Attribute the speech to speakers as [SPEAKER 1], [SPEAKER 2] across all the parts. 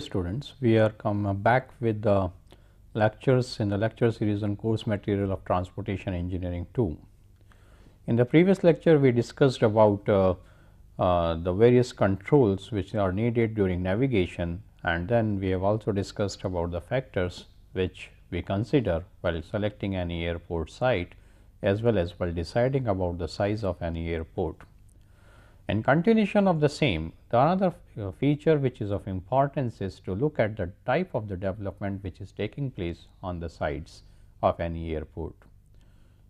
[SPEAKER 1] students, we are come back with the lectures in the lecture series on course material of transportation engineering 2. In the previous lecture, we discussed about uh, uh, the various controls which are needed during navigation and then we have also discussed about the factors which we consider while selecting any airport site as well as while deciding about the size of any airport. In continuation of the same, the another uh, feature which is of importance is to look at the type of the development which is taking place on the sites of any airport.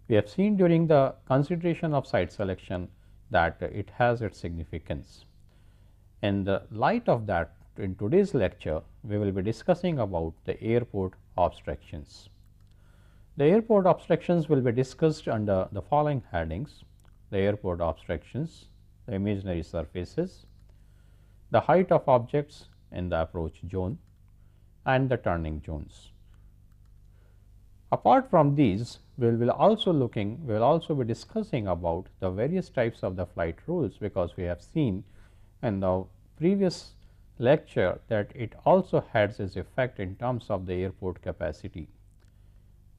[SPEAKER 1] We have seen during the consideration of site selection that it has its significance. In the light of that in today's lecture, we will be discussing about the airport obstructions. The airport obstructions will be discussed under the following headings, the airport obstructions, the imaginary surfaces, the height of objects in the approach zone and the turning zones. Apart from these, we will also looking, we will also be discussing about the various types of the flight rules, because we have seen in the previous lecture that it also has its effect in terms of the airport capacity.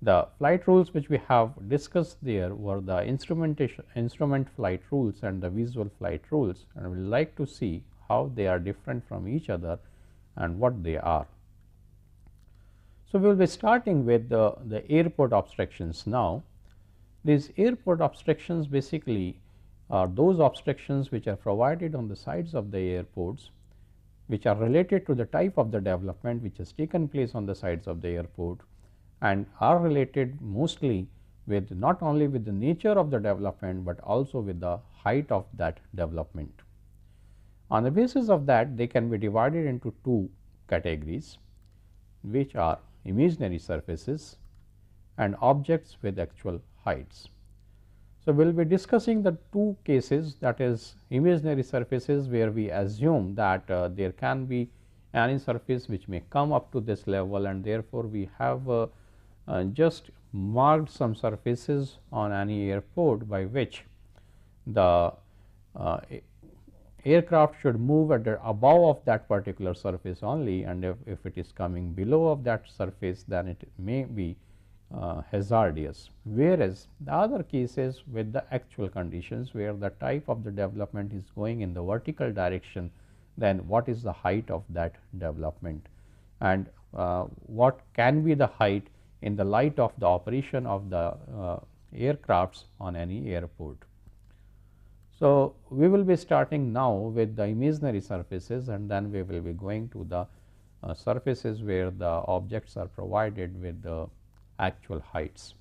[SPEAKER 1] The flight rules which we have discussed there were the instrumentation instrument flight rules and the visual flight rules and we will like to see how they are different from each other and what they are. So, we will be starting with the, the airport obstructions now. These airport obstructions basically are those obstructions which are provided on the sides of the airports which are related to the type of the development which has taken place on the sides of the airport and are related mostly with not only with the nature of the development, but also with the height of that development. On the basis of that they can be divided into two categories which are imaginary surfaces and objects with actual heights. So, we will be discussing the two cases that is imaginary surfaces where we assume that uh, there can be any surface which may come up to this level and therefore, we have uh, uh, just marked some surfaces on any airport by which the uh, aircraft should move at the above of that particular surface only and if, if it is coming below of that surface then it may be uh, hazardous. Whereas, the other cases with the actual conditions where the type of the development is going in the vertical direction then what is the height of that development and uh, what can be the height in the light of the operation of the uh, aircrafts on any airport. So, we will be starting now with the imaginary surfaces and then we will be going to the uh, surfaces where the objects are provided with the actual heights.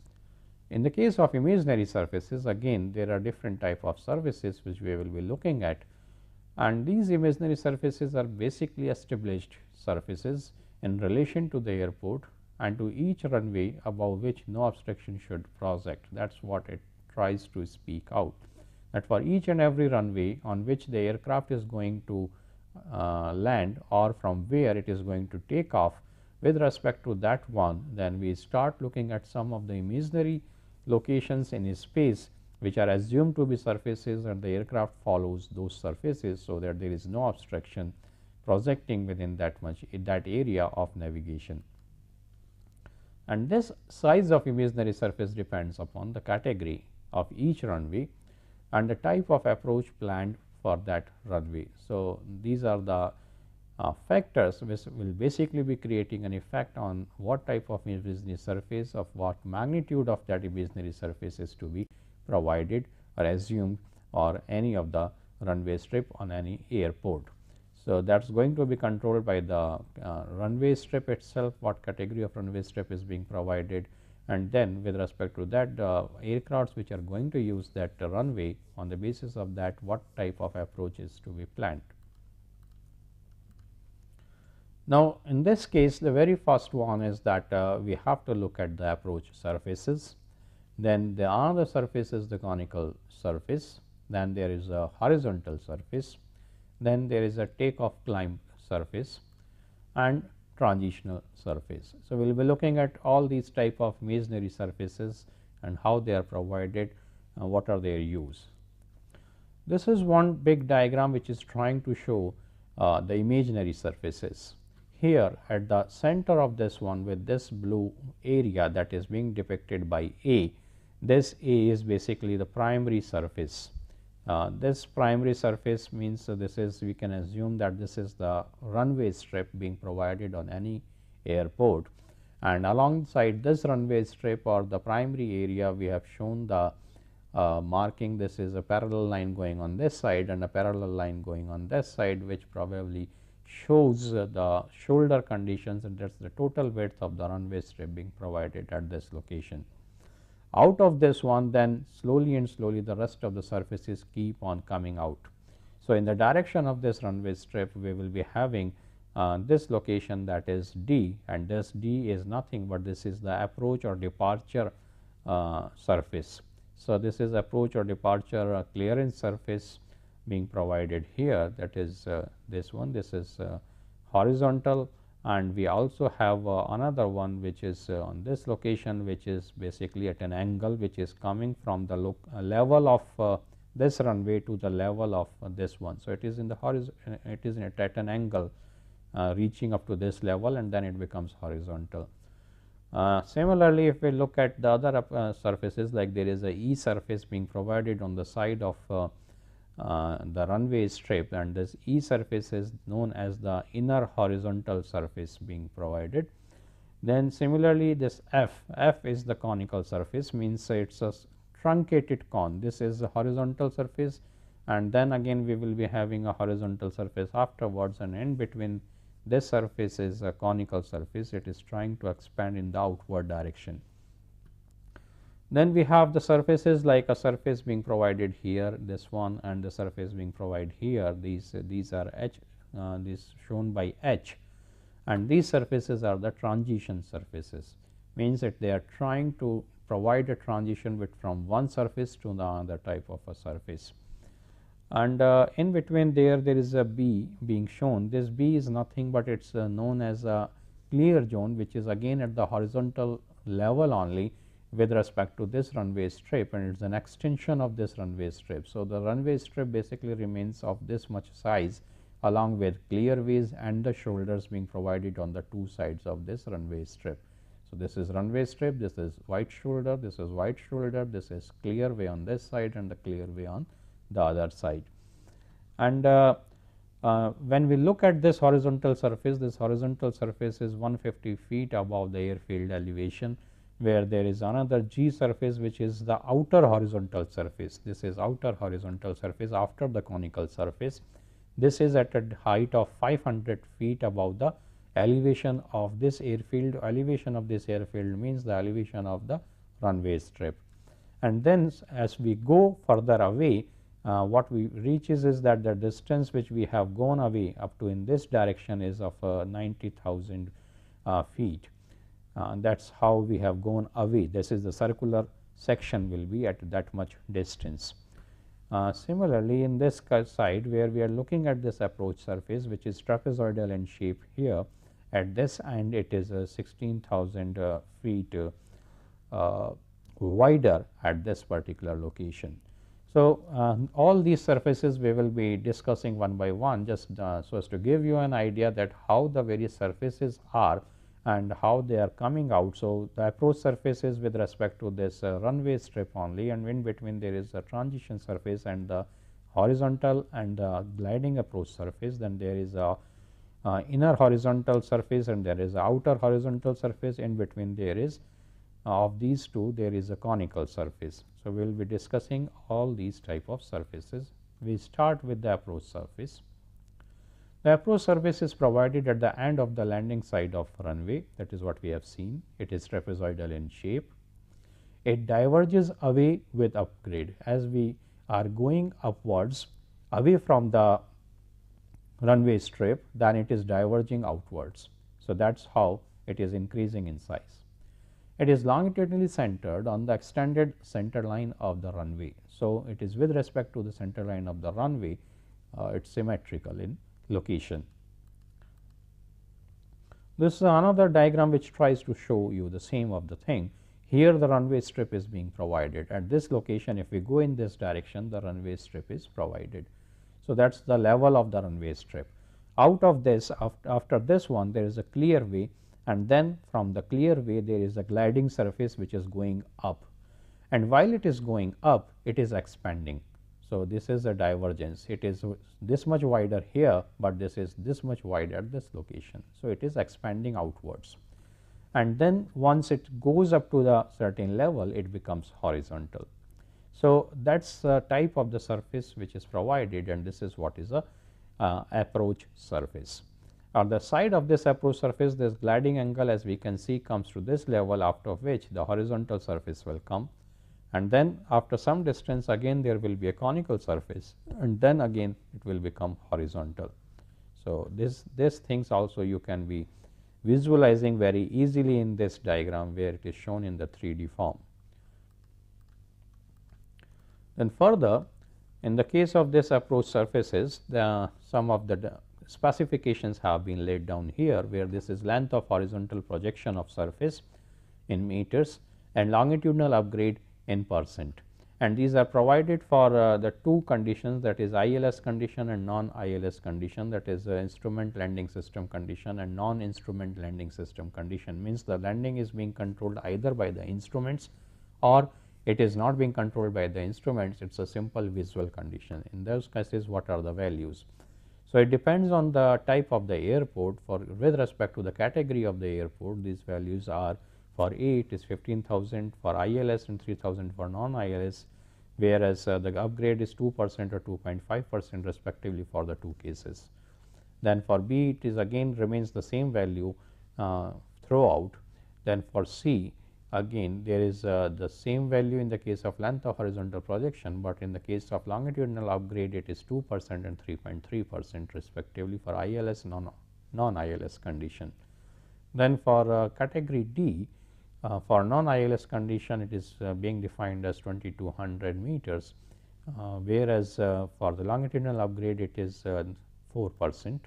[SPEAKER 1] In the case of imaginary surfaces again there are different type of surfaces which we will be looking at and these imaginary surfaces are basically established surfaces in relation to the airport and to each runway above which no obstruction should project that is what it tries to speak out that for each and every runway on which the aircraft is going to uh, land or from where it is going to take off with respect to that one then we start looking at some of the imaginary locations in space which are assumed to be surfaces and the aircraft follows those surfaces. So, that there is no obstruction projecting within that much that area of navigation and this size of imaginary surface depends upon the category of each runway and the type of approach planned for that runway. So, these are the uh, factors which will basically be creating an effect on what type of imaginary surface of what magnitude of that imaginary surface is to be provided or assumed or any of the runway strip on any airport. So, that is going to be controlled by the uh, runway strip itself, what category of runway strip is being provided. And then with respect to that the aircrafts which are going to use that uh, runway on the basis of that what type of approach is to be planned. Now, in this case the very first one is that uh, we have to look at the approach surfaces, then the other surface is the conical surface, then there is a horizontal surface then there is a takeoff climb surface and transitional surface. So, we will be looking at all these type of imaginary surfaces and how they are provided, uh, what are their use. This is one big diagram which is trying to show uh, the imaginary surfaces. here at the center of this one with this blue area that is being depicted by A, this A is basically the primary surface. Uh, this primary surface means uh, this is we can assume that this is the runway strip being provided on any airport and alongside this runway strip or the primary area we have shown the uh, marking this is a parallel line going on this side and a parallel line going on this side which probably shows the shoulder conditions and that is the total width of the runway strip being provided at this location. Out of this one then slowly and slowly the rest of the surfaces keep on coming out. So, in the direction of this runway strip we will be having uh, this location that is D and this D is nothing but this is the approach or departure uh, surface. So, this is approach or departure uh, clearance surface being provided here that is uh, this one this is uh, horizontal and we also have uh, another one which is uh, on this location which is basically at an angle which is coming from the uh, level of uh, this runway to the level of this one. So, it is in the horizon it is at an angle reaching up to this level and then it becomes horizontal. similarly, if we look at the other surfaces like there is a E surface being provided on the side of uh, the runway strip and this E surface is known as the inner horizontal surface being provided. Then similarly, this F, F is the conical surface means it is a truncated cone. This is a horizontal surface and then again we will be having a horizontal surface afterwards and in between this surface is a conical surface. It is trying to expand in the outward direction. Then we have the surfaces like a surface being provided here this one and the surface being provided here. These these are H uh, this shown by H. And these surfaces are the transition surfaces. Means that they are trying to provide a transition with from one surface to the other type of a surface. And uh, in between there there is a B being shown. This B is nothing but it is uh, known as a clear zone which is again at the horizontal level only with respect to this runway strip and it is an extension of this runway strip. So, the runway strip basically remains of this much size along with clearways and the shoulders being provided on the two sides of this runway strip. So, this is runway strip, this is white shoulder, this is white shoulder, this is clearway on this side and the clearway on the other side. And uh, uh, when we look at this horizontal surface, this horizontal surface is 150 feet above the airfield elevation where there is another G surface which is the outer horizontal surface. This is outer horizontal surface after the conical surface. This is at a height of 500 feet above the elevation of this airfield. Elevation of this airfield means the elevation of the runway strip. And then as we go further away, uh, what we reaches is that the distance which we have gone away up to in this direction is of uh, 90,000 uh, feet uh, that is how we have gone away this is the circular section will be at that much distance. Uh, similarly, in this side where we are looking at this approach surface which is trapezoidal in shape here at this end it is uh, 16,000 uh, feet uh, wider at this particular location. So, uh, all these surfaces we will be discussing one by one just uh, so as to give you an idea that how the various surfaces are and how they are coming out. So, the approach surface is with respect to this uh, runway strip only and in between there is a transition surface and the horizontal and the gliding approach surface then there is a uh, inner horizontal surface and there is a outer horizontal surface in between there is uh, of these two there is a conical surface. So, we will be discussing all these type of surfaces. We start with the approach surface. The approach surface is provided at the end of the landing side of runway that is what we have seen. It is trapezoidal in shape. It diverges away with upgrade as we are going upwards away from the runway strip then it is diverging outwards. So, that is how it is increasing in size. It is longitudinally centered on the extended center line of the runway. So, it is with respect to the center line of the runway uh, it is symmetrical in location. This is another diagram which tries to show you the same of the thing. Here the runway strip is being provided at this location if we go in this direction the runway strip is provided. So, that is the level of the runway strip. out of this after, after this one there is a clear way and then from the clear way there is a gliding surface which is going up and while it is going up it is expanding. So, this is a divergence it is this much wider here, but this is this much wider at this location. So, it is expanding outwards and then once it goes up to the certain level it becomes horizontal. So, that is the type of the surface which is provided and this is what is a uh, approach surface. On the side of this approach surface this gliding angle as we can see comes to this level after which the horizontal surface will come and then after some distance again there will be a conical surface and then again it will become horizontal. So, this this things also you can be visualizing very easily in this diagram where it is shown in the 3D form. Then further in the case of this approach surfaces the some of the specifications have been laid down here where this is length of horizontal projection of surface in meters and longitudinal upgrade in percent. And these are provided for uh, the two conditions that is ILS condition and non ILS condition that is uh, instrument landing system condition and non instrument landing system condition. Means the landing is being controlled either by the instruments or it is not being controlled by the instruments. It is a simple visual condition. In those cases what are the values. So, it depends on the type of the airport. For with respect to the category of the airport these values are for A it is 15,000 for ILS and 3000 for non ILS whereas uh, the upgrade is 2 percent or 2.5 percent respectively for the two cases. Then for B it is again remains the same value uh, throughout then for C again there is uh, the same value in the case of length of horizontal projection, but in the case of longitudinal upgrade it is 2 percent and 3.3 percent respectively for ILS non, non ILS condition. Then for uh, category D uh, for non-ILS condition it is uh, being defined as 2200 meters uh, whereas uh, for the longitudinal upgrade it is uh, 4 percent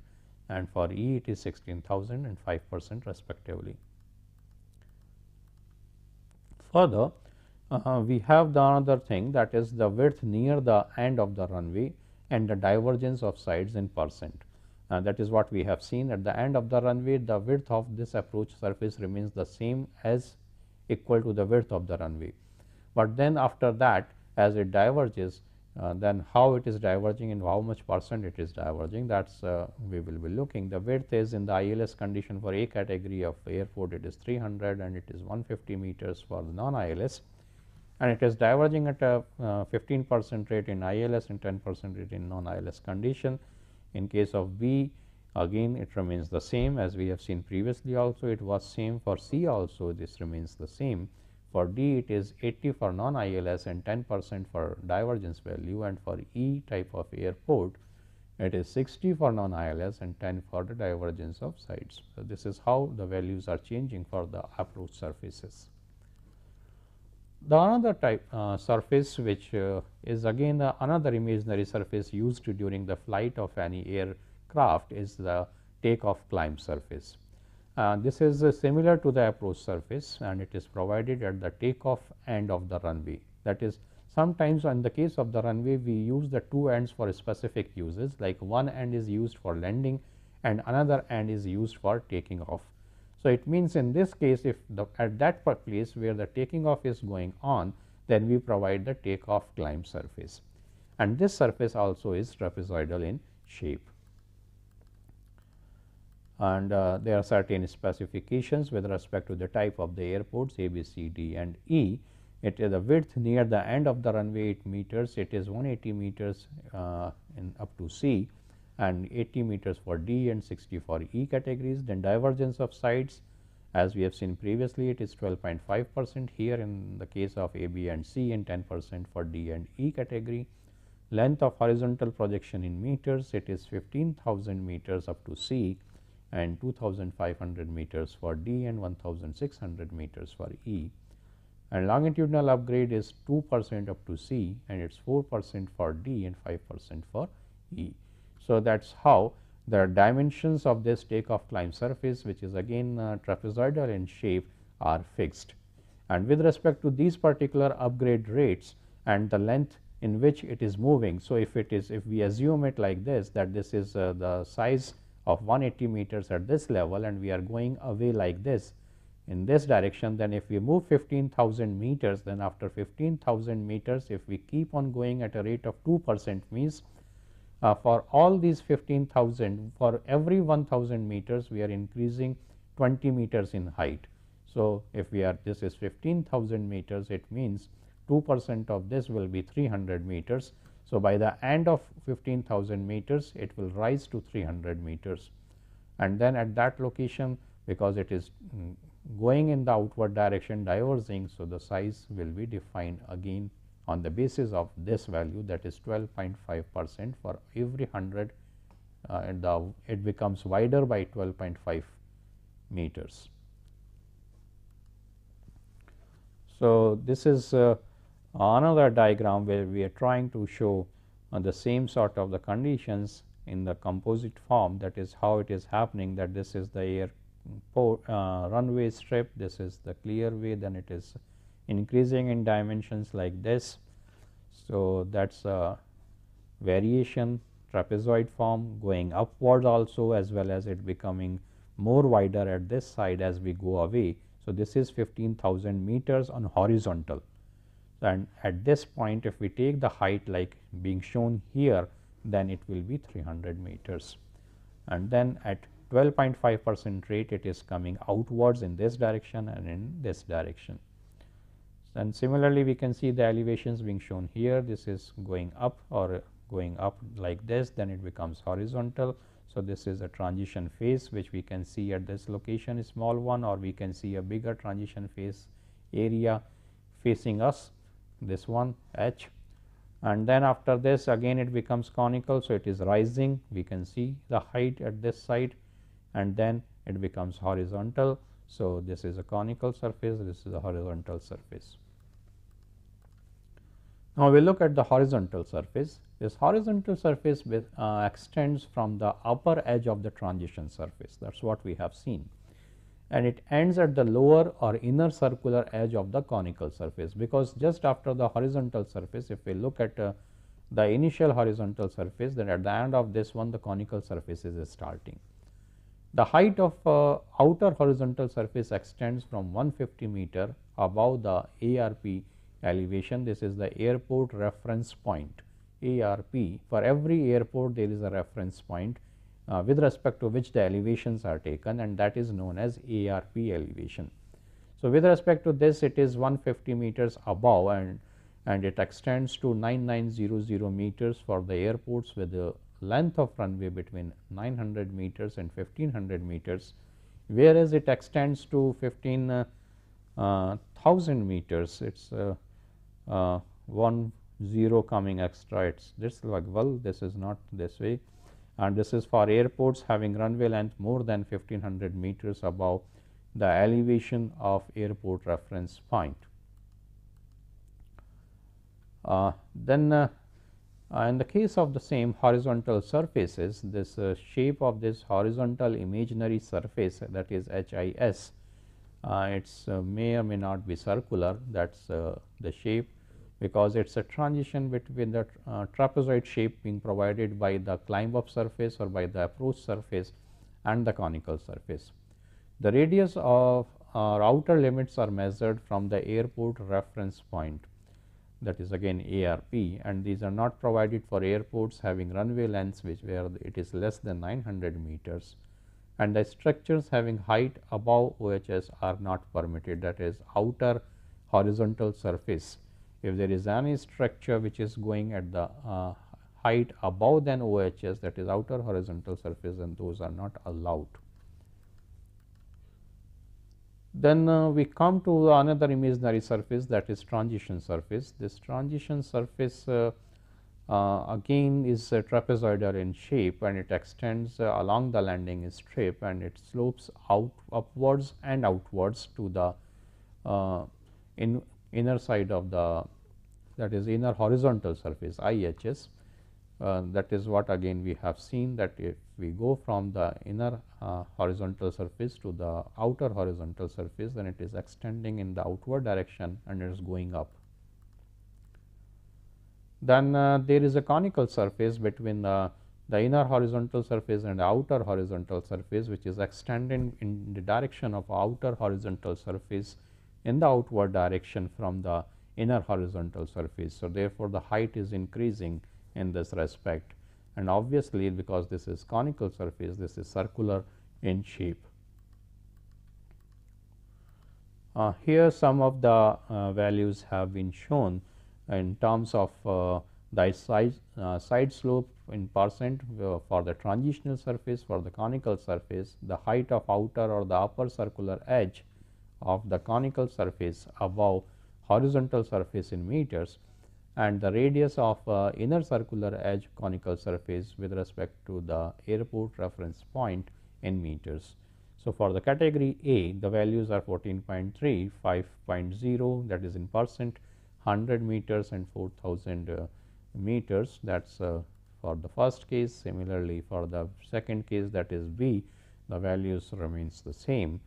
[SPEAKER 1] and for E it is 16,000 and 5 percent respectively. Further uh, we have the another thing that is the width near the end of the runway and the divergence of sides in percent. Uh, that is what we have seen at the end of the runway the width of this approach surface remains the same as equal to the width of the runway. But then after that as it diverges uh, then how it is diverging and how much percent it is diverging that is uh, we will be looking. The width is in the ILS condition for A category of airport it is 300 and it is 150 meters for the non ILS and it is diverging at a uh, 15 percent rate in ILS and 10 percent rate in non ILS condition. In case of B again it remains the same as we have seen previously also it was same for C also this remains the same. For D it is 80 for non ILS and 10 percent for divergence value and for E type of airport it is 60 for non ILS and 10 for the divergence of sides. So, this is how the values are changing for the approach surfaces. The another type uh, surface which uh, is again uh, another imaginary surface used during the flight of any aircraft is the takeoff climb surface. Uh, this is uh, similar to the approach surface and it is provided at the takeoff end of the runway. That is sometimes in the case of the runway we use the two ends for specific uses like one end is used for landing and another end is used for taking off. So, it means in this case if the at that place where the taking off is going on then we provide the takeoff climb surface. And this surface also is trapezoidal in shape. And uh, there are certain specifications with respect to the type of the airports A, B, C, D and E. It is the width near the end of the runway 8 meters, it is 180 meters uh, in up to C and 80 meters for D and 60 for E categories. Then divergence of sides as we have seen previously it is 12.5 percent here in the case of A, B and C and 10 percent for D and E category. Length of horizontal projection in meters it is 15,000 meters up to C and 2500 meters for D and 1600 meters for E and longitudinal upgrade is 2 percent up to C and it is 4 percent for D and 5 percent for E. So, that is how the dimensions of this takeoff climb surface which is again uh, trapezoidal in shape are fixed. And with respect to these particular upgrade rates and the length in which it is moving. So, if it is if we assume it like this that this is uh, the size of 180 meters at this level and we are going away like this in this direction then if we move 15,000 meters then after 15,000 meters if we keep on going at a rate of 2 percent means uh, for all these 15,000 for every 1000 meters we are increasing 20 meters in height. So, if we are this is 15,000 meters it means 2 percent of this will be 300 meters. So, by the end of 15,000 meters it will rise to 300 meters and then at that location because it is mm, going in the outward direction diverging. So, the size will be defined again on the basis of this value that is 12.5 percent for every 100 uh, and the it becomes wider by 12.5 meters. So, this is uh, another diagram where we are trying to show uh, the same sort of the conditions in the composite form that is how it is happening that this is the air uh, runway strip, this is the clear way then it is increasing in dimensions like this. So, that is a variation trapezoid form going upwards also as well as it becoming more wider at this side as we go away. So, this is 15,000 meters on horizontal and at this point if we take the height like being shown here then it will be 300 meters and then at 12.5 percent rate it is coming outwards in this direction and in this direction. And similarly, we can see the elevations being shown here this is going up or going up like this then it becomes horizontal. So, this is a transition phase which we can see at this location small one or we can see a bigger transition phase area facing us this one h and then after this again it becomes conical. So, it is rising we can see the height at this side and then it becomes horizontal. So, this is a conical surface, this is a horizontal surface. Now, we look at the horizontal surface. This horizontal surface with, uh, extends from the upper edge of the transition surface that is what we have seen and it ends at the lower or inner circular edge of the conical surface because just after the horizontal surface if we look at uh, the initial horizontal surface then at the end of this one the conical surface is starting. The height of uh, outer horizontal surface extends from 150 meter above the ARP elevation. This is the airport reference point ARP. For every airport there is a reference point uh, with respect to which the elevations are taken and that is known as ARP elevation. So, with respect to this it is 150 meters above and, and it extends to 9900 meters for the airports with the length of runway between 900 meters and 1500 meters, whereas it extends to 15,000 uh, uh, meters. It is uh, uh, 1 0 coming extra, it is this like well, this is not this way and this is for airports having runway length more than 1500 meters above the elevation of airport reference point. Uh, then uh, uh, in the case of the same horizontal surfaces, this uh, shape of this horizontal imaginary surface that is HIS, uh, it's uh, may or may not be circular that is uh, the shape because it is a transition between the uh, trapezoid shape being provided by the climb up surface or by the approach surface and the conical surface. The radius of outer limits are measured from the airport reference point that is again ARP and these are not provided for airports having runway lengths which where it is less than 900 meters and the structures having height above OHS are not permitted that is outer horizontal surface. If there is any structure which is going at the uh, height above than OHS that is outer horizontal surface then those are not allowed. Then uh, we come to another imaginary surface that is transition surface. This transition surface uh, uh, again is trapezoidal in shape and it extends uh, along the landing strip and it slopes out upwards and outwards to the uh, in inner side of the that is inner horizontal surface IHS uh, that is what again we have seen that if we go from the inner uh, horizontal surface to the outer horizontal surface then it is extending in the outward direction and it is going up. Then uh, there is a conical surface between the the inner horizontal surface and outer horizontal surface which is extending in the direction of outer horizontal surface in the outward direction from the inner horizontal surface. So, therefore, the height is increasing in this respect and obviously, because this is conical surface this is circular in shape. Uh, here some of the uh, values have been shown in terms of uh, the side, uh, side slope in percent uh, for the transitional surface for the conical surface, the height of outer or the upper circular edge of the conical surface above horizontal surface in meters and the radius of uh, inner circular edge conical surface with respect to the airport reference point in meters. So, for the category A the values are 14.3, 5.0 that is in percent 100 meters and 4000 uh, meters that is uh, for the first case. Similarly, for the second case that is B the values remains the same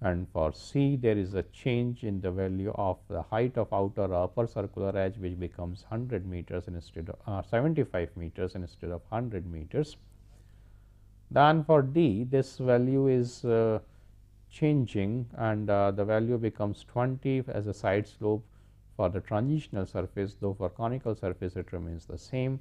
[SPEAKER 1] and for C there is a change in the value of the height of outer or upper circular edge which becomes 100 meters instead of uh, 75 meters instead of 100 meters. Then for D this value is uh, changing and uh, the value becomes 20 as a side slope for the transitional surface though for conical surface it remains the same.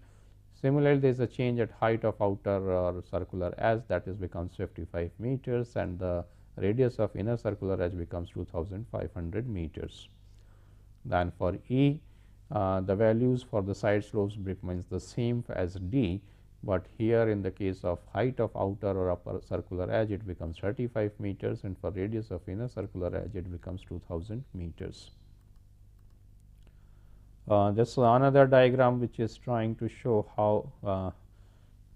[SPEAKER 1] Similarly, there is a change at height of outer or circular edge that is becomes 55 meters and the radius of inner circular edge becomes 2500 meters. Then for E, uh, the values for the side slopes remains the same as D, but here in the case of height of outer or upper circular edge it becomes 35 meters and for radius of inner circular edge it becomes 2000 meters. Uh, this is another diagram which is trying to show how uh,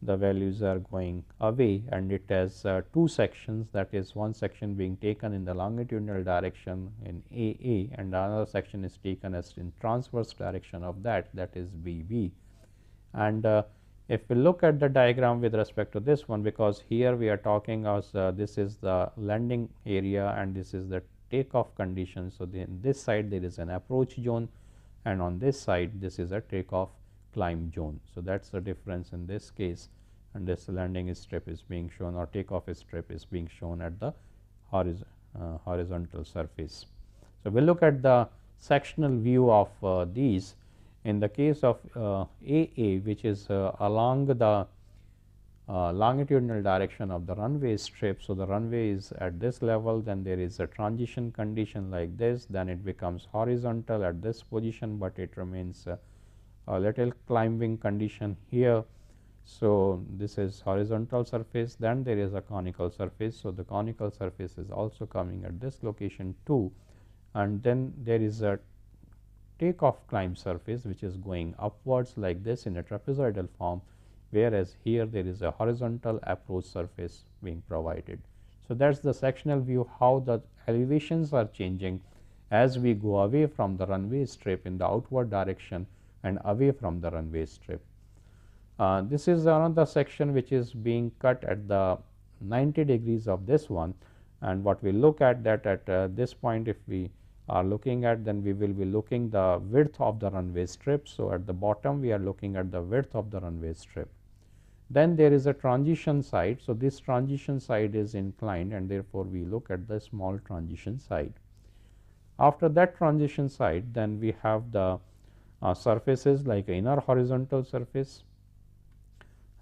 [SPEAKER 1] the values are going away and it has uh, two sections that is one section being taken in the longitudinal direction in AA and another section is taken as in transverse direction of that that is BB. And uh, if we look at the diagram with respect to this one because here we are talking as uh, this is the landing area and this is the takeoff condition. So, in this side there is an approach zone and on this side this is a takeoff climb zone. So, that is the difference in this case and this landing strip is being shown or takeoff strip is being shown at the horizon, uh, horizontal surface. So, we will look at the sectional view of uh, these in the case of uh, AA which is uh, along the uh, longitudinal direction of the runway strip. So, the runway is at this level then there is a transition condition like this then it becomes horizontal at this position, but it remains uh, a little climbing condition here. So, this is horizontal surface then there is a conical surface. So, the conical surface is also coming at this location too and then there is a takeoff climb surface which is going upwards like this in a trapezoidal form whereas here there is a horizontal approach surface being provided. So, that is the sectional view how the elevations are changing as we go away from the runway strip in the outward direction and away from the runway strip. Uh, this is another section which is being cut at the 90 degrees of this one and what we look at that at uh, this point if we are looking at then we will be looking the width of the runway strip. So, at the bottom we are looking at the width of the runway strip. Then there is a transition side. So, this transition side is inclined and therefore, we look at the small transition side. After that transition side then we have the uh, surfaces like inner horizontal surface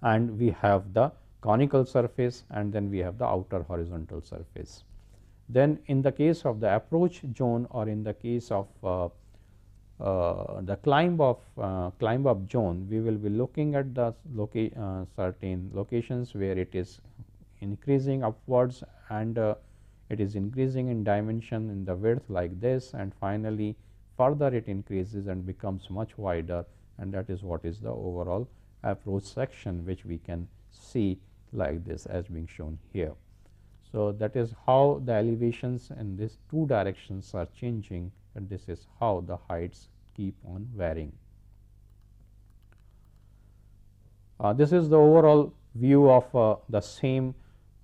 [SPEAKER 1] and we have the conical surface and then we have the outer horizontal surface. Then in the case of the approach zone or in the case of uh, uh, the climb of uh, climb up zone, we will be looking at the loca uh, certain locations where it is increasing upwards and uh, it is increasing in dimension in the width like this and finally further it increases and becomes much wider and that is what is the overall approach section which we can see like this as being shown here. So, that is how the elevations in these two directions are changing and this is how the heights keep on varying. Uh, this is the overall view of uh, the same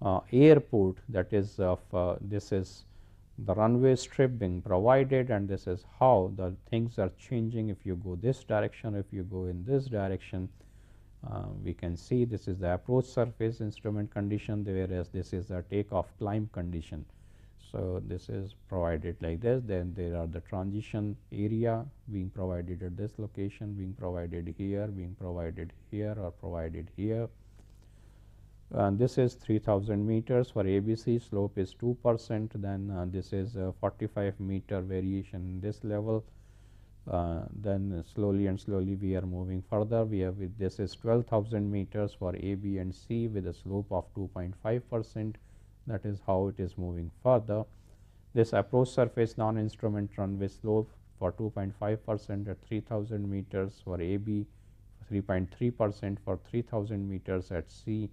[SPEAKER 1] uh, airport that is of uh, this is the runway strip being provided and this is how the things are changing. If you go this direction if you go in this direction uh, we can see this is the approach surface instrument condition whereas this is the takeoff climb condition. So, this is provided like this. Then there are the transition area being provided at this location being provided here being provided here or provided here and this is 3000 meters. For ABC slope is 2 percent. Then uh, this is 45 meter variation in this level. Uh, then slowly and slowly we are moving further. We have with this is 12000 meters for A, B and C with a slope of 2.5 percent. That is how it is moving further. This approach surface non instrument runway slope for 2.5 percent at 3000 meters. For A, B 3.3 percent. For 3000 meters at C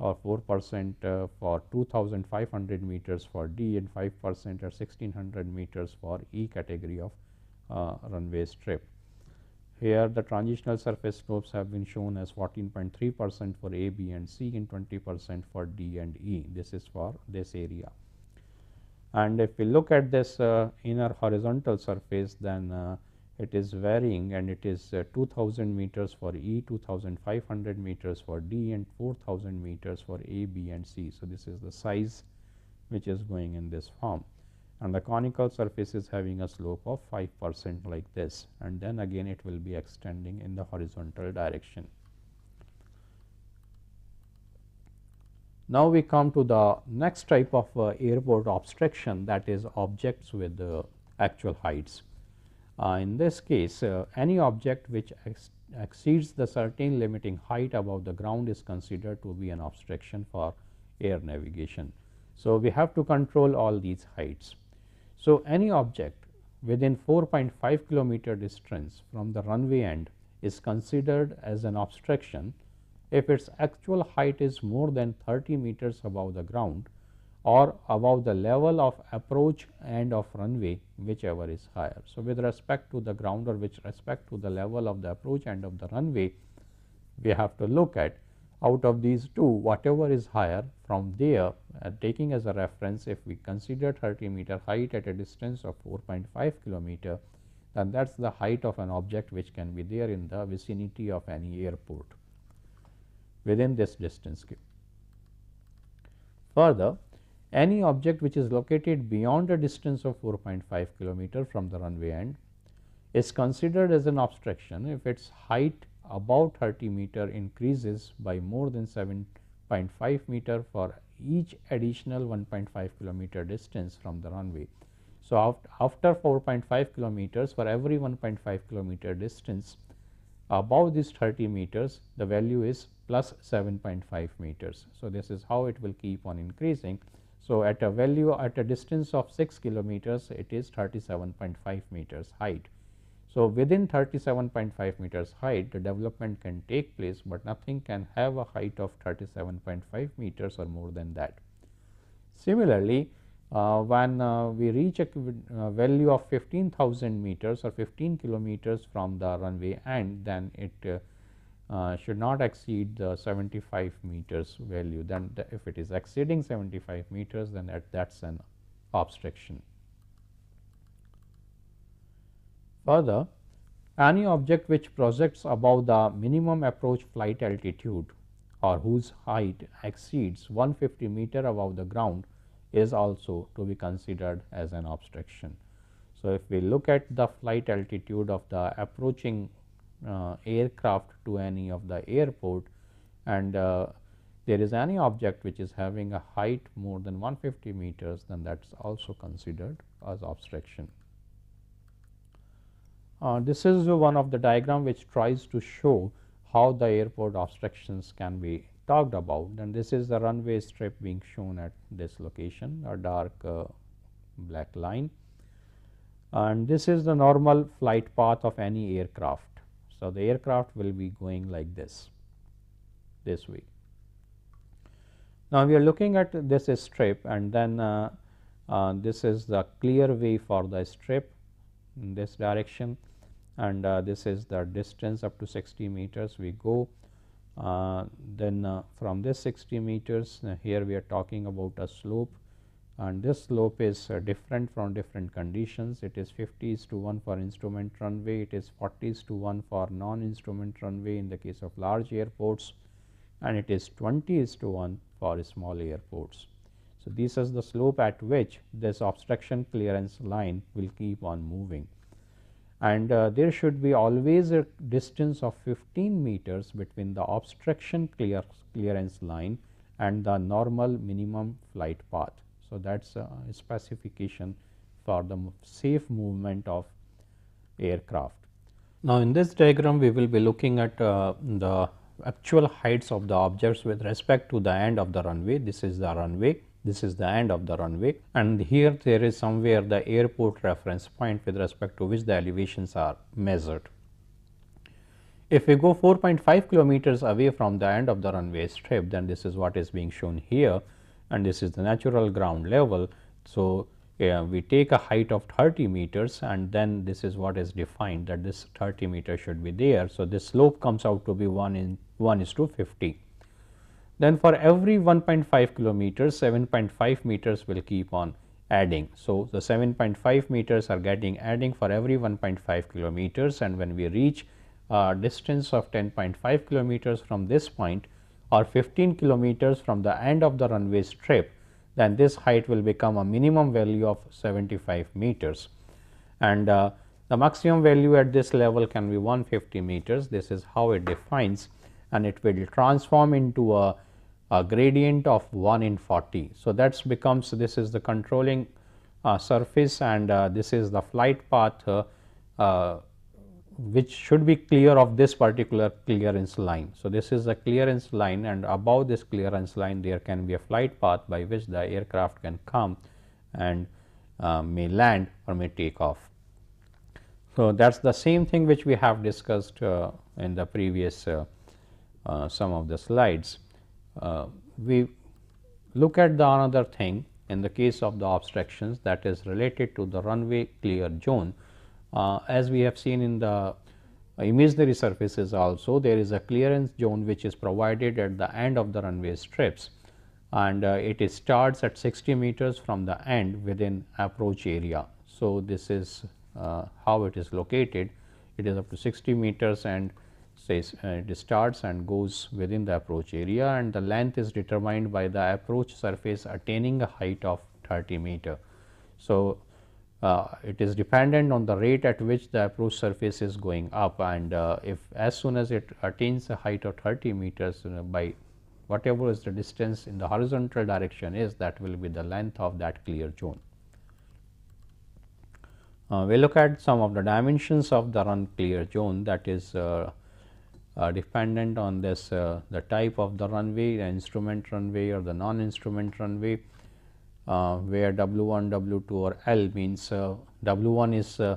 [SPEAKER 1] or 4 percent uh, for 2500 meters for D and 5 percent or 1600 meters for E category of uh, runway strip. Here the transitional surface slopes have been shown as 14.3 percent for A, B and C and 20 percent for D and E. This is for this area. And if we look at this uh, inner horizontal surface then uh, it is varying and it is uh, 2000 meters for E, 2500 meters for D and 4000 meters for A, B and C. So, this is the size which is going in this form and the conical surface is having a slope of 5 percent like this and then again it will be extending in the horizontal direction. Now, we come to the next type of uh, airport obstruction that is objects with uh, actual heights. Uh, in this case uh, any object which ex exceeds the certain limiting height above the ground is considered to be an obstruction for air navigation. So, we have to control all these heights. So, any object within 4.5 kilometer distance from the runway end is considered as an obstruction if its actual height is more than 30 meters above the ground or above the level of approach end of runway whichever is higher. So, with respect to the ground or with respect to the level of the approach end of the runway, we have to look at out of these two whatever is higher from there uh, taking as a reference if we consider 30 meter height at a distance of 4.5 kilometer then that is the height of an object which can be there in the vicinity of any airport within this distance. Further, any object which is located beyond a distance of 4.5 kilometer from the runway end is considered as an obstruction if its height above 30 meter increases by more than 7.5 meter for each additional 1.5 kilometer distance from the runway. So, after 4.5 kilometers for every 1.5 kilometer distance above this 30 meters the value is plus 7.5 meters. So, this is how it will keep on increasing. So, at a value at a distance of 6 kilometers it is 37.5 meters height. So, within 37.5 meters height the development can take place, but nothing can have a height of 37.5 meters or more than that. Similarly, uh, when uh, we reach a uh, value of 15,000 meters or 15 kilometers from the runway end, then it uh, should not exceed the 75 meters value. Then the, if it is exceeding 75 meters, then that that's an obstruction. Further, any object which projects above the minimum approach flight altitude or whose height exceeds 150 meter above the ground is also to be considered as an obstruction. So, if we look at the flight altitude of the approaching aircraft to any of the airport and uh, there is any object which is having a height more than 150 meters then that is also considered as obstruction. Uh, this is one of the diagram which tries to show how the airport obstructions can be talked about and this is the runway strip being shown at this location a dark uh, black line and this is the normal flight path of any aircraft. So, the aircraft will be going like this this way. Now, we are looking at this strip and then uh, uh, this is the clear way for the strip in this direction and uh, this is the distance up to 60 meters we go. Uh, then uh, from this 60 meters uh, here we are talking about a slope and this slope is uh, different from different conditions. It is 50 is to 1 for instrument runway, it is 40 is to 1 for non-instrument runway in the case of large airports and it is 20 is to 1 for small airports. So, this is the slope at which this obstruction clearance line will keep on moving and uh, there should be always a distance of 15 meters between the obstruction clear clearance line and the normal minimum flight path. So, that is a specification for the safe movement of aircraft. Now, in this diagram we will be looking at uh, the actual heights of the objects with respect to the end of the runway. This is the runway this is the end of the runway and here there is somewhere the airport reference point with respect to which the elevations are measured. If we go 4.5 kilometers away from the end of the runway strip then this is what is being shown here and this is the natural ground level. So, uh, we take a height of 30 meters and then this is what is defined that this 30 meter should be there. So, this slope comes out to be 1 in 1 is to 50 then for every 1.5 kilometers 7.5 meters will keep on adding. So, the 7.5 meters are getting adding for every 1.5 kilometers and when we reach a distance of 10.5 kilometers from this point or 15 kilometers from the end of the runway strip then this height will become a minimum value of 75 meters and uh, the maximum value at this level can be 150 meters this is how it defines and it will transform into a a gradient of 1 in 40. So, that becomes this is the controlling uh, surface and uh, this is the flight path uh, uh, which should be clear of this particular clearance line. So, this is a clearance line and above this clearance line there can be a flight path by which the aircraft can come and uh, may land or may take off. So, that is the same thing which we have discussed uh, in the previous some of the slides. Uh, we look at the another thing in the case of the obstructions that is related to the runway clear zone. Uh, as we have seen in the imaginary surfaces also there is a clearance zone which is provided at the end of the runway strips and uh, it starts at 60 meters from the end within approach area. So, this is uh, how it is located it is up to 60 meters and says uh, it starts and goes within the approach area and the length is determined by the approach surface attaining a height of 30 meter. So, uh, it is dependent on the rate at which the approach surface is going up and uh, if as soon as it attains a height of 30 meters uh, by whatever is the distance in the horizontal direction is that will be the length of that clear zone. Uh, we look at some of the dimensions of the run clear zone that is uh, uh, dependent on this the type of the runway the instrument runway or the non instrument runway uh, where W 1 W 2 or L means uh, W 1 is uh,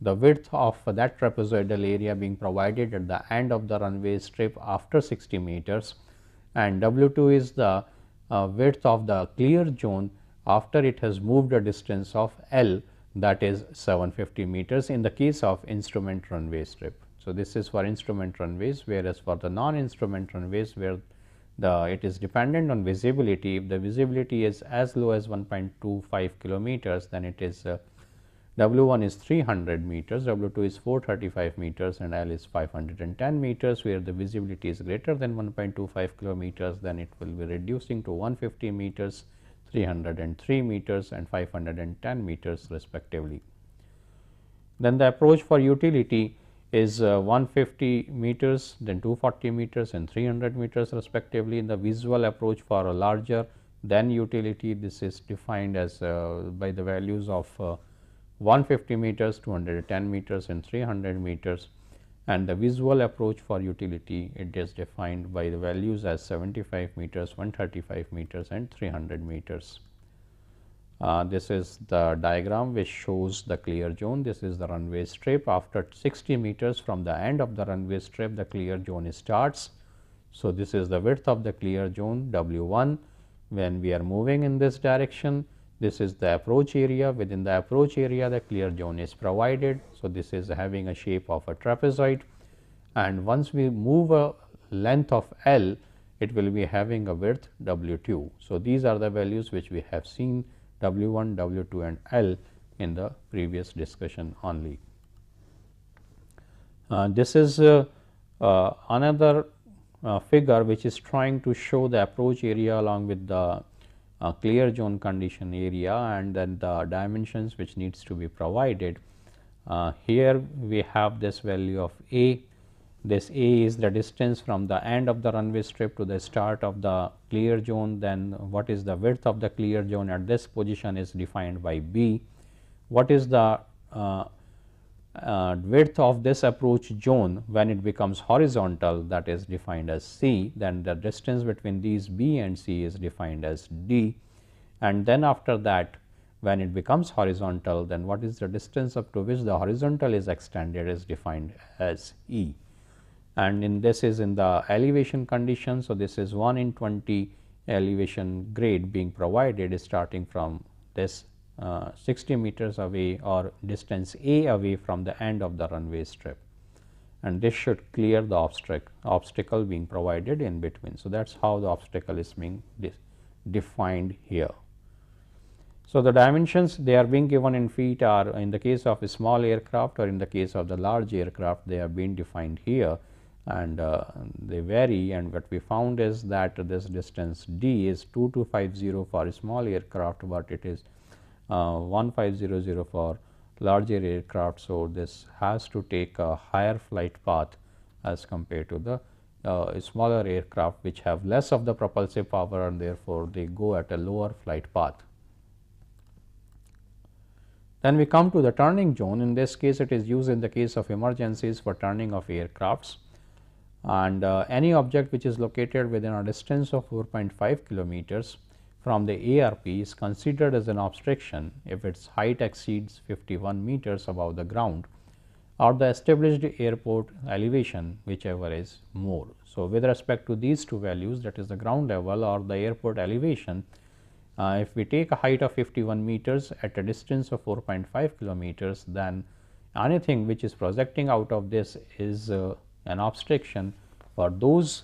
[SPEAKER 1] the width of that trapezoidal area being provided at the end of the runway strip after 60 meters and W 2 is the uh, width of the clear zone after it has moved a distance of L that is 750 meters in the case of instrument runway strip. So, this is for instrument runways whereas for the non instrument runways where the it is dependent on visibility if the visibility is as low as 1.25 kilometers then it is uh, W 1 is 300 meters, W 2 is 435 meters and L is 510 meters where the visibility is greater than 1.25 kilometers then it will be reducing to 150 meters, 303 meters and 510 meters respectively. Then the approach for utility is uh, 150 meters, then 240 meters and 300 meters respectively. In the visual approach for a larger than utility, this is defined as uh, by the values of uh, 150 meters, 210 meters and 300 meters and the visual approach for utility it is defined by the values as 75 meters, 135 meters and 300 meters. Uh, this is the diagram which shows the clear zone. This is the runway strip. After 60 meters from the end of the runway strip, the clear zone starts. So, this is the width of the clear zone W 1. When we are moving in this direction, this is the approach area. Within the approach area, the clear zone is provided. So, this is having a shape of a trapezoid and once we move a length of L, it will be having a width W 2. So, these are the values which we have seen W 1, W 2 and L in the previous discussion only. Uh, this is uh, uh, another uh, figure which is trying to show the approach area along with the uh, clear zone condition area and then the dimensions which needs to be provided. Uh, here we have this value of A, this A is the distance from the end of the runway strip to the start of the clear zone, then what is the width of the clear zone at this position is defined by B. What is the uh, uh, width of this approach zone? When it becomes horizontal that is defined as C, then the distance between these B and C is defined as D. And then after that when it becomes horizontal then what is the distance up to which the horizontal is extended is defined as E and in this is in the elevation condition. So, this is 1 in 20 elevation grade being provided starting from this uh, 60 meters away or distance a away from the end of the runway strip and this should clear the obstacle, obstacle being provided in between. So, that is how the obstacle is being defined here. So, the dimensions they are being given in feet are in the case of a small aircraft or in the case of the large aircraft they have been defined here and uh, they vary and what we found is that this distance d is two to 2250 for small aircraft, but it is uh, 1500 for larger aircraft. So, this has to take a higher flight path as compared to the uh, smaller aircraft which have less of the propulsive power and therefore, they go at a lower flight path. Then we come to the turning zone in this case it is used in the case of emergencies for turning of aircrafts and uh, any object which is located within a distance of 4.5 kilometers from the ARP is considered as an obstruction if its height exceeds 51 meters above the ground or the established airport elevation whichever is more. So, with respect to these two values that is the ground level or the airport elevation, uh, if we take a height of 51 meters at a distance of 4.5 kilometers, then anything which is projecting out of this is uh, an obstruction for those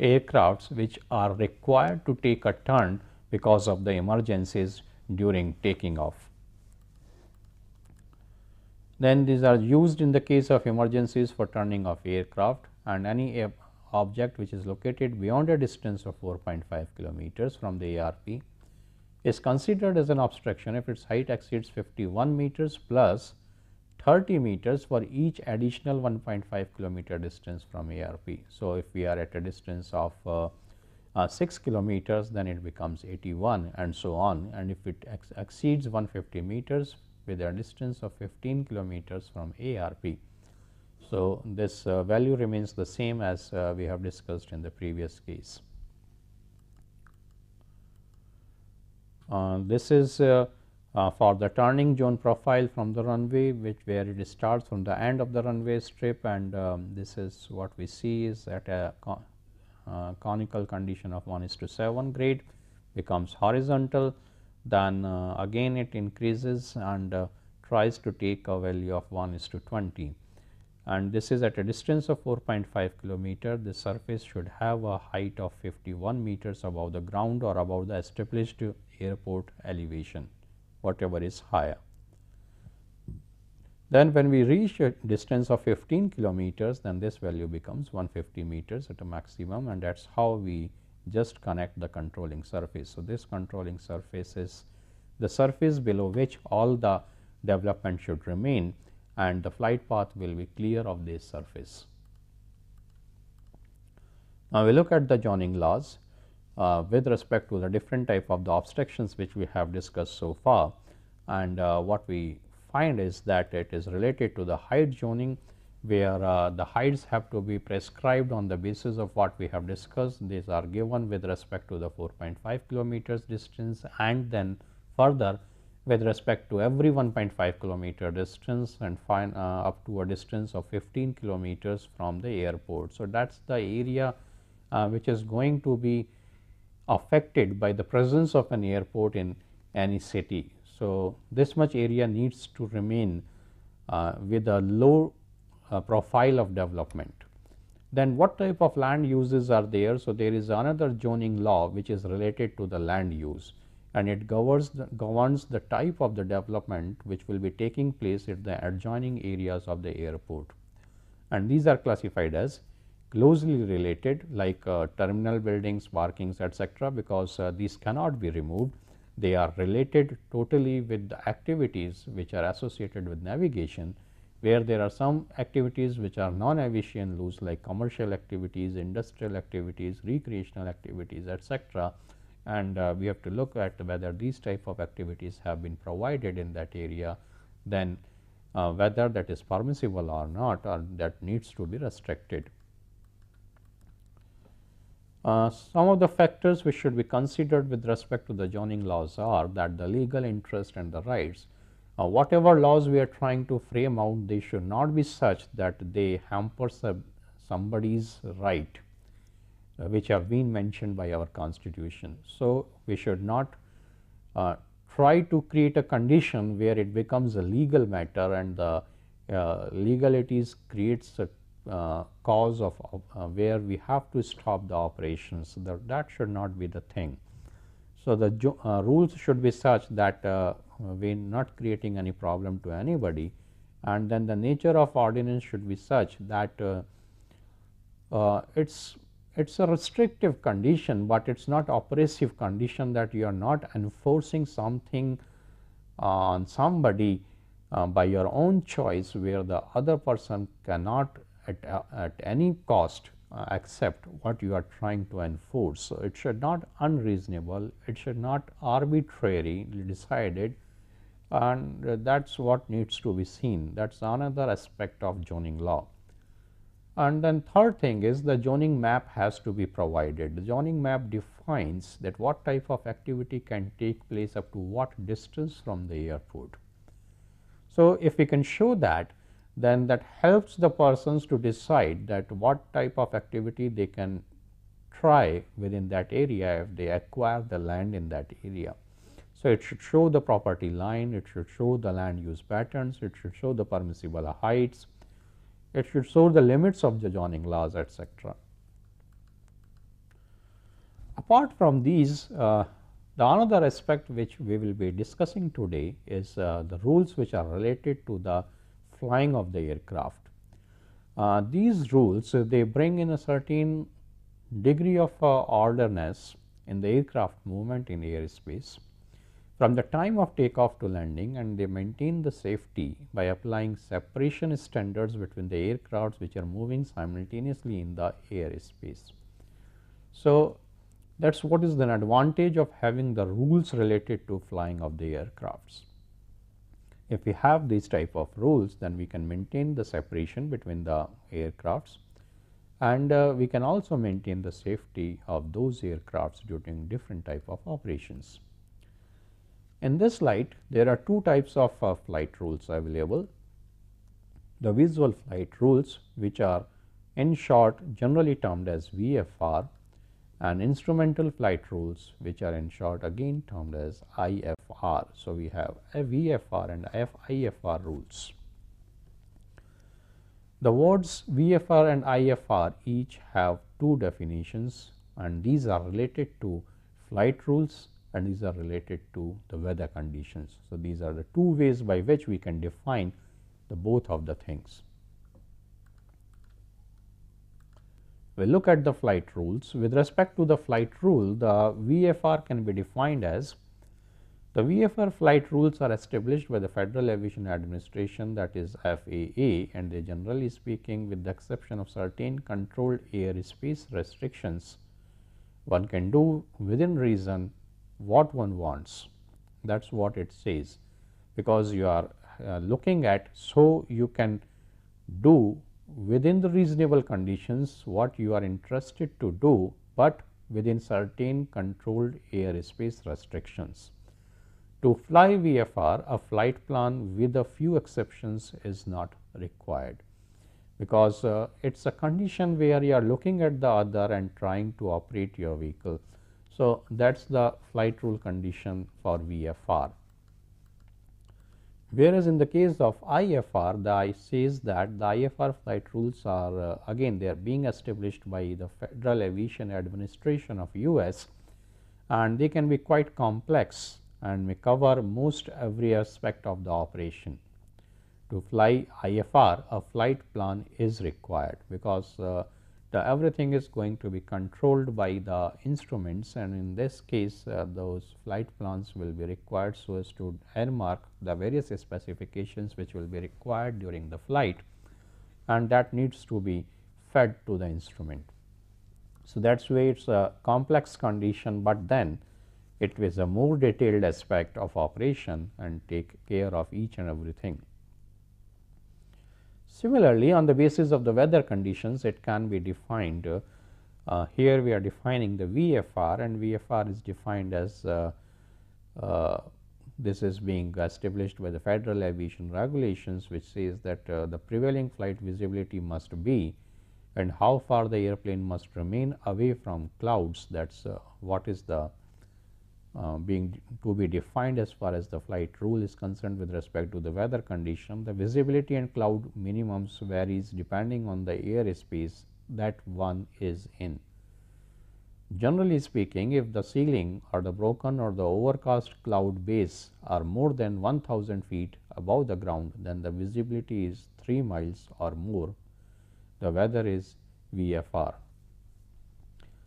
[SPEAKER 1] aircrafts which are required to take a turn because of the emergencies during taking off. Then these are used in the case of emergencies for turning of aircraft and any object which is located beyond a distance of 4.5 kilometers from the ARP is considered as an obstruction if its height exceeds 51 meters plus 30 meters for each additional 1.5 kilometer distance from ARP. So, if we are at a distance of uh, uh, 6 kilometers then it becomes 81 and so on and if it ex exceeds 150 meters with a distance of 15 kilometers from ARP. So, this uh, value remains the same as uh, we have discussed in the previous case. Uh, this is uh, uh, for the turning zone profile from the runway which where it starts from the end of the runway strip and um, this is what we see is at a con uh, conical condition of 1 is to 7 grade becomes horizontal then uh, again it increases and uh, tries to take a value of 1 is to 20 and this is at a distance of 4.5 kilometer. The surface should have a height of 51 meters above the ground or above the established airport elevation whatever is higher. Then when we reach a distance of 15 kilometers, then this value becomes 150 meters at a maximum and that is how we just connect the controlling surface. So, this controlling surface is the surface below which all the development should remain and the flight path will be clear of this surface. Now, we look at the zoning laws uh, with respect to the different type of the obstructions which we have discussed so far and uh, what we find is that it is related to the height zoning where uh, the heights have to be prescribed on the basis of what we have discussed. These are given with respect to the 4.5 kilometers distance and then further with respect to every 1.5 kilometer distance and find uh, up to a distance of 15 kilometers from the airport. So, that is the area uh, which is going to be affected by the presence of an airport in any city. So, this much area needs to remain uh, with a low uh, profile of development. Then what type of land uses are there? So, there is another zoning law which is related to the land use. and it governs the, governs the type of the development which will be taking place at the adjoining areas of the airport. And these are classified as closely related like uh, terminal buildings, markings etc., because uh, these cannot be removed. They are related totally with the activities which are associated with navigation, where there are some activities which are non-aviation loose like commercial activities, industrial activities, recreational activities etc. And uh, we have to look at whether these type of activities have been provided in that area, then uh, whether that is permissible or not or that needs to be restricted. Uh, some of the factors which should be considered with respect to the zoning laws are that the legal interest and the rights. Uh, whatever laws we are trying to frame out, they should not be such that they hamper somebody's right, uh, which have been mentioned by our constitution. So, we should not uh, try to create a condition where it becomes a legal matter and the uh, legalities creates a uh, cause of uh, where we have to stop the operations that, that should not be the thing. So, the uh, rules should be such that uh, we are not creating any problem to anybody and then the nature of ordinance should be such that uh, uh, it's it's a restrictive condition, but it's not oppressive condition that you are not enforcing something on somebody by your own choice where the other person cannot at, uh, at any cost uh, accept what you are trying to enforce. So, it should not unreasonable, it should not arbitrary decided and uh, that is what needs to be seen that is another aspect of zoning law. And then third thing is the zoning map has to be provided. The zoning map defines that what type of activity can take place up to what distance from the airport. So, if we can show that then that helps the persons to decide that what type of activity they can try within that area if they acquire the land in that area. So, it should show the property line, it should show the land use patterns, it should show the permissible heights, it should show the limits of the zoning laws etc. Apart from these, uh, the another aspect which we will be discussing today is uh, the rules which are related to the flying of the aircraft. Uh, these rules uh, they bring in a certain degree of uh, orderness in the aircraft movement in airspace from the time of takeoff to landing and they maintain the safety by applying separation standards between the aircrafts which are moving simultaneously in the airspace. So, that is what is the advantage of having the rules related to flying of the aircrafts. If we have these type of rules, then we can maintain the separation between the aircrafts and uh, we can also maintain the safety of those aircrafts during different type of operations. In this light, there are two types of uh, flight rules available. The visual flight rules which are in short generally termed as VFR and instrumental flight rules which are in short again termed as IFR. So, we have a VFR and IFR rules. The words VFR and IFR each have two definitions and these are related to flight rules and these are related to the weather conditions. So, these are the two ways by which we can define the both of the things. we look at the flight rules. With respect to the flight rule, the VFR can be defined as the VFR flight rules are established by the Federal Aviation Administration that is FAA and they generally speaking with the exception of certain controlled airspace restrictions, one can do within reason what one wants. That is what it says because you are uh, looking at so you can do within the reasonable conditions what you are interested to do, but within certain controlled airspace restrictions. To fly VFR, a flight plan with a few exceptions is not required, because uh, it is a condition where you are looking at the other and trying to operate your vehicle. So, that is the flight rule condition for VFR. Whereas, in the case of IFR, the I says that the IFR flight rules are uh, again they are being established by the Federal Aviation Administration of US and they can be quite complex and may cover most every aspect of the operation. To fly IFR a flight plan is required because uh, the everything is going to be controlled by the instruments and in this case uh, those flight plans will be required so as to earmark the various specifications which will be required during the flight and that needs to be fed to the instrument. So, that is why it is a complex condition, but then it is a more detailed aspect of operation and take care of each and everything. Similarly, on the basis of the weather conditions it can be defined uh, here we are defining the VFR and VFR is defined as uh, uh, this is being established by the Federal Aviation Regulations which says that uh, the prevailing flight visibility must be and how far the airplane must remain away from clouds that is uh, what is the uh, being to be defined as far as the flight rule is concerned with respect to the weather condition. The visibility and cloud minimums varies depending on the airspace that one is in. Generally speaking, if the ceiling or the broken or the overcast cloud base are more than 1000 feet above the ground, then the visibility is 3 miles or more. The weather is VFR.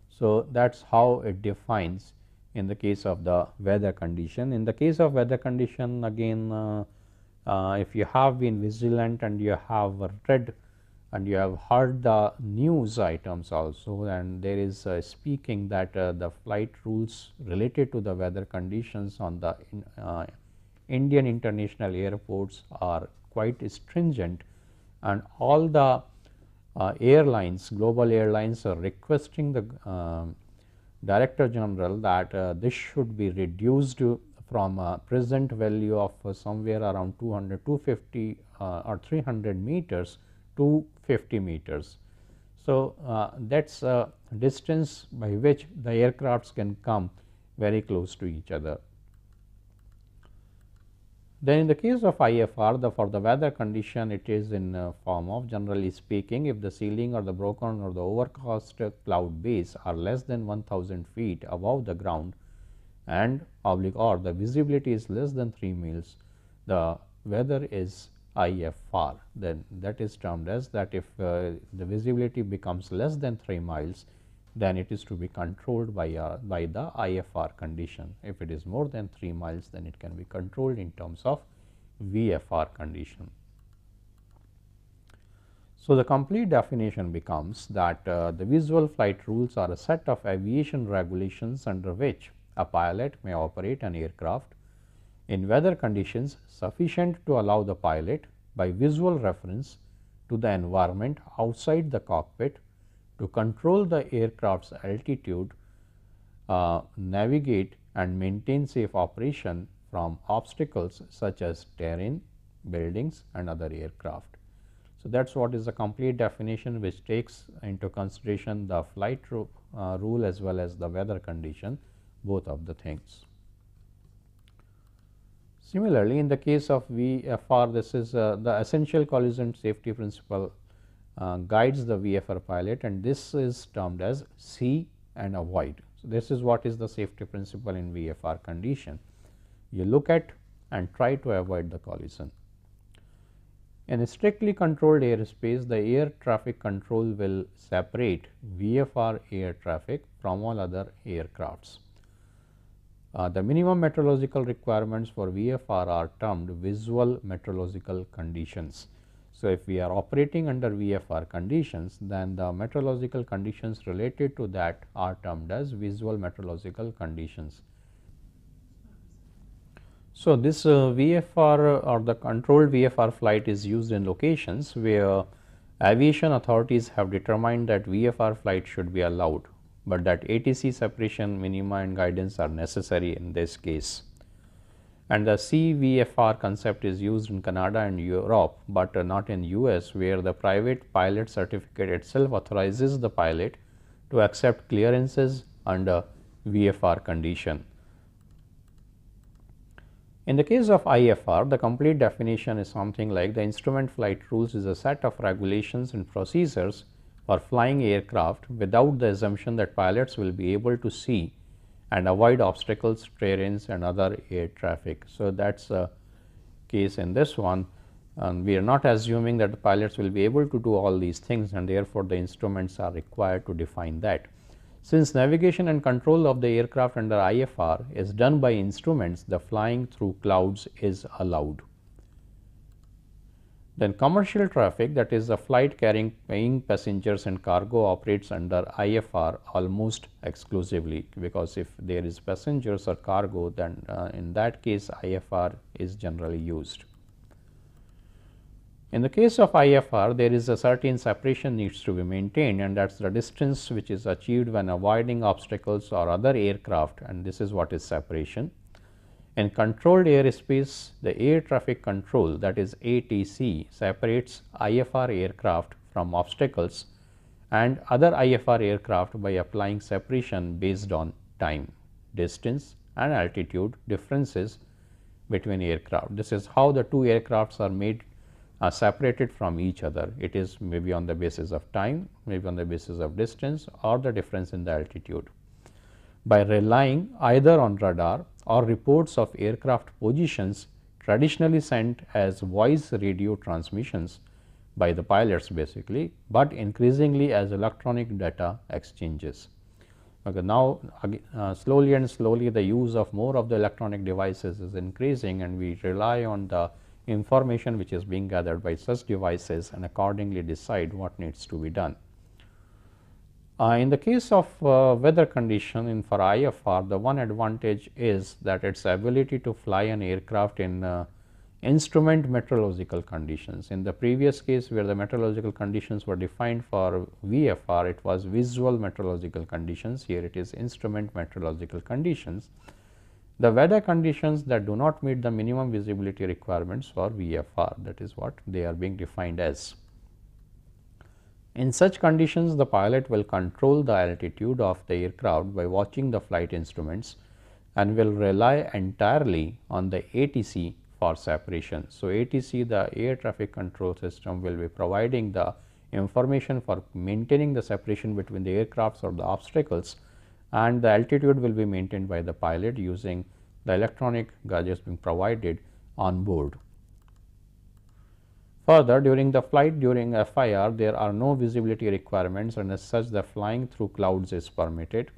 [SPEAKER 1] So, that is how it defines in the case of the weather condition. In the case of weather condition again uh, uh, if you have been vigilant and you have read and you have heard the news items also and there is uh, speaking that uh, the flight rules related to the weather conditions on the in, uh, Indian international airports are quite stringent and all the uh, airlines global airlines are requesting the um, Director General that uh, this should be reduced from a present value of uh, somewhere around 200, 250 uh, or 300 meters to 50 meters. So, uh, that is a distance by which the aircrafts can come very close to each other. Then in the case of IFR the for the weather condition it is in uh, form of generally speaking if the ceiling or the broken or the overcast cloud base are less than 1000 feet above the ground and oblique or the visibility is less than 3 miles the weather is IFR then that is termed as that if uh, the visibility becomes less than 3 miles then it is to be controlled by, uh, by the IFR condition. If it is more than 3 miles then it can be controlled in terms of VFR condition. So, the complete definition becomes that uh, the visual flight rules are a set of aviation regulations under which a pilot may operate an aircraft in weather conditions sufficient to allow the pilot by visual reference to the environment outside the cockpit to control the aircraft's altitude, uh, navigate and maintain safe operation from obstacles such as terrain, buildings and other aircraft. So, that is what is the complete definition which takes into consideration the flight uh, rule as well as the weather condition both of the things. Similarly, in the case of VFR this is uh, the essential collision safety principle uh, guides the VFR pilot and this is termed as see and avoid. So, this is what is the safety principle in VFR condition. You look at and try to avoid the collision. In a strictly controlled airspace, the air traffic control will separate VFR air traffic from all other aircrafts. Uh, the minimum meteorological requirements for VFR are termed visual meteorological conditions. So, if we are operating under VFR conditions, then the meteorological conditions related to that are termed as visual meteorological conditions. So, this uh, VFR or the controlled VFR flight is used in locations where aviation authorities have determined that VFR flight should be allowed, but that ATC separation minima and guidance are necessary in this case and the CVFR concept is used in Canada and Europe, but not in US where the private pilot certificate itself authorizes the pilot to accept clearances under VFR condition. In the case of IFR, the complete definition is something like the instrument flight rules is a set of regulations and procedures for flying aircraft without the assumption that pilots will be able to see and avoid obstacles, terrains and other air traffic. So, that is a case in this one and we are not assuming that the pilots will be able to do all these things and therefore, the instruments are required to define that. Since navigation and control of the aircraft under IFR is done by instruments, the flying through clouds is allowed. Then commercial traffic that is a flight carrying paying passengers and cargo operates under IFR almost exclusively because if there is passengers or cargo then uh, in that case IFR is generally used. In the case of IFR, there is a certain separation needs to be maintained and that is the distance which is achieved when avoiding obstacles or other aircraft and this is what is separation. In controlled airspace, the air traffic control that is ATC separates IFR aircraft from obstacles and other IFR aircraft by applying separation based on time, distance and altitude differences between aircraft. This is how the two aircrafts are made are separated from each other. It is maybe on the basis of time, maybe on the basis of distance or the difference in the altitude. By relying either on radar or reports of aircraft positions traditionally sent as voice radio transmissions by the pilots basically, but increasingly as electronic data exchanges. Okay, now, uh, slowly and slowly the use of more of the electronic devices is increasing and we rely on the information which is being gathered by such devices and accordingly decide what needs to be done. Uh, in the case of uh, weather condition in for IFR, the one advantage is that its ability to fly an aircraft in uh, instrument meteorological conditions. In the previous case where the meteorological conditions were defined for VFR, it was visual meteorological conditions, here it is instrument meteorological conditions. The weather conditions that do not meet the minimum visibility requirements for VFR that is what they are being defined as. In such conditions, the pilot will control the altitude of the aircraft by watching the flight instruments and will rely entirely on the ATC for separation. So, ATC the air traffic control system will be providing the information for maintaining the separation between the aircrafts or the obstacles and the altitude will be maintained by the pilot using the electronic gadgets being provided on board. Further, during the flight during FIR, there are no visibility requirements and as such the flying through clouds is permitted.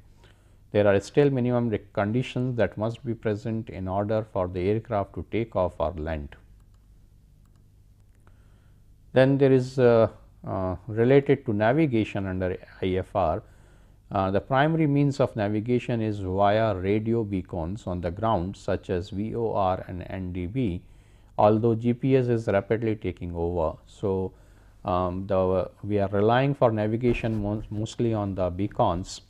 [SPEAKER 1] There are still minimum conditions that must be present in order for the aircraft to take off or land. Then there is uh, uh, related to navigation under IFR. Uh, the primary means of navigation is via radio beacons on the ground such as VOR and NDB although GPS is rapidly taking over. So, um, the we are relying for navigation mostly on the beacons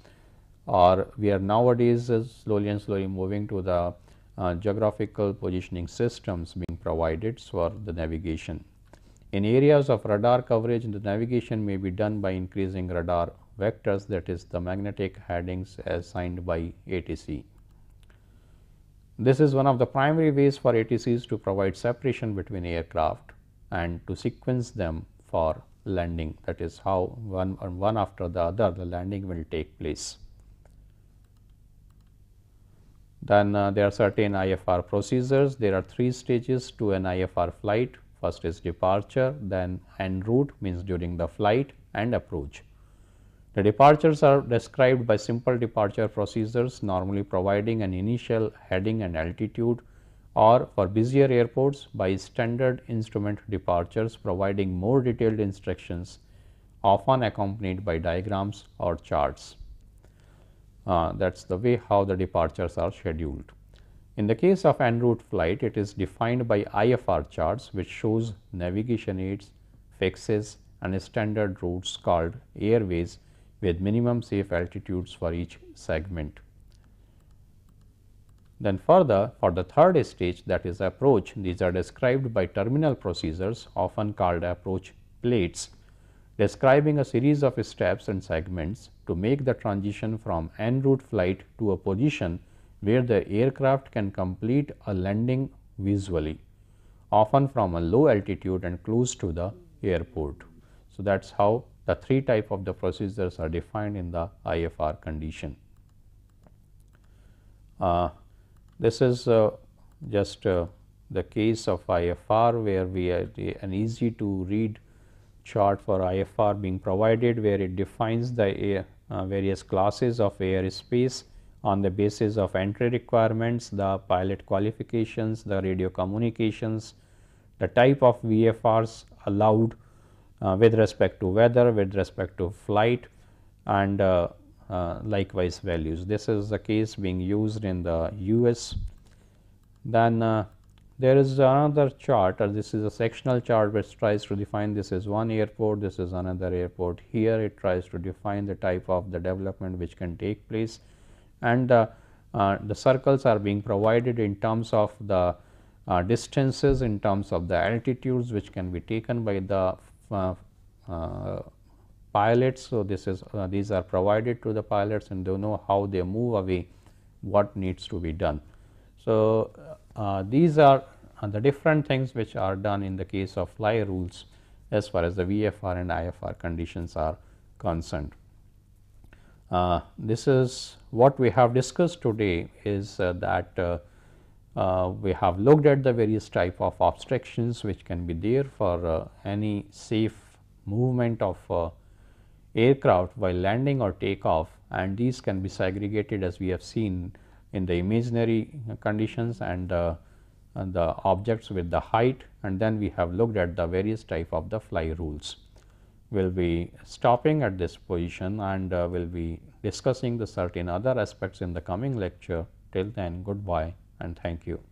[SPEAKER 1] or we are nowadays slowly and slowly moving to the uh, geographical positioning systems being provided for the navigation. In areas of radar coverage, the navigation may be done by increasing radar vectors that is the magnetic headings assigned by ATC. This is one of the primary ways for ATCs to provide separation between aircraft and to sequence them for landing that is how one, one after the other the landing will take place. Then uh, there are certain IFR procedures. There are three stages to an IFR flight. First is departure, then en route means during the flight and approach. The departures are described by simple departure procedures normally providing an initial heading and altitude or for busier airports by standard instrument departures providing more detailed instructions often accompanied by diagrams or charts. Uh, that is the way how the departures are scheduled. In the case of en route flight, it is defined by IFR charts which shows navigation aids, fixes and standard routes called airways with minimum safe altitudes for each segment. Then further for the third stage that is approach these are described by terminal procedures often called approach plates describing a series of steps and segments to make the transition from en route flight to a position where the aircraft can complete a landing visually often from a low altitude and close to the airport. So, that is how the three type of the procedures are defined in the IFR condition. Uh, this is uh, just uh, the case of IFR where we have an easy to read chart for IFR being provided where it defines the air, uh, various classes of air space on the basis of entry requirements, the pilot qualifications, the radio communications, the type of VFRs allowed uh, with respect to weather, with respect to flight and uh, uh, likewise values. This is the case being used in the US. Then uh, there is another chart or this is a sectional chart which tries to define this is one airport, this is another airport. Here it tries to define the type of the development which can take place and uh, uh, the circles are being provided in terms of the uh, distances in terms of the altitudes which can be taken by the pilots. So, this is uh, these are provided to the pilots and they know how they move away what needs to be done. So, these are the different things which are done in the case of fly rules as far as the VFR and IFR conditions are concerned. Uh, this is what we have discussed today is uh, that uh, uh, we have looked at the various type of obstructions which can be there for uh, any safe movement of uh, aircraft while landing or takeoff and these can be segregated as we have seen in the imaginary conditions and, and the objects with the height and then we have looked at the various type of the fly rules. We will be stopping at this position and uh, will be discussing the certain other aspects in the coming lecture. Till then goodbye and thank you.